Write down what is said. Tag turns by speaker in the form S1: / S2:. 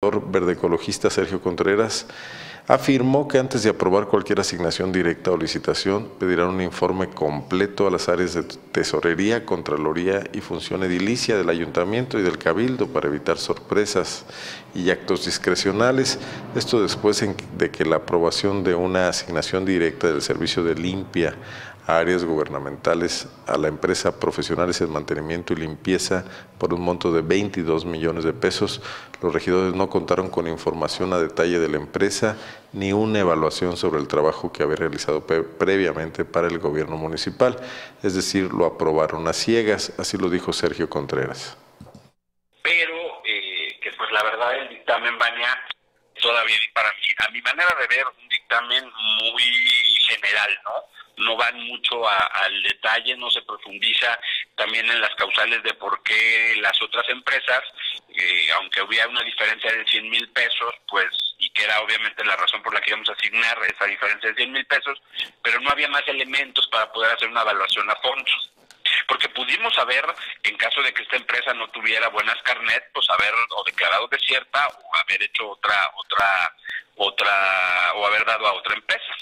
S1: verde ecologista Sergio Contreras afirmó que antes de aprobar cualquier asignación directa o licitación pedirán un informe completo a las áreas de tesorería, contraloría y función edilicia del ayuntamiento y del cabildo para evitar sorpresas y actos discrecionales. Esto después de que la aprobación de una asignación directa del servicio de limpia a áreas gubernamentales a la empresa Profesionales en Mantenimiento y Limpieza por un monto de 22 millones de pesos. Los regidores no contaron con información a detalle de la empresa ni una evaluación sobre el trabajo que había realizado previamente para el gobierno municipal. Es decir, lo aprobaron a ciegas, así lo dijo Sergio Contreras.
S2: Pero eh, que pues la verdad el dictamen Bania todavía para mí, a mi manera de ver, un dictamen muy general, ¿no? no van mucho al detalle, no se profundiza también en las causales de por qué las otras empresas, eh, aunque hubiera una diferencia de 100 mil pesos, pues, y que era obviamente la razón por la que íbamos a asignar esa diferencia de 100 mil pesos, pero no había más elementos para poder hacer una evaluación a fondo. Porque pudimos haber, en caso de que esta empresa no tuviera buenas carnet, pues haber o declarado desierta o haber hecho otra, otra, otra, o haber dado a otra empresa.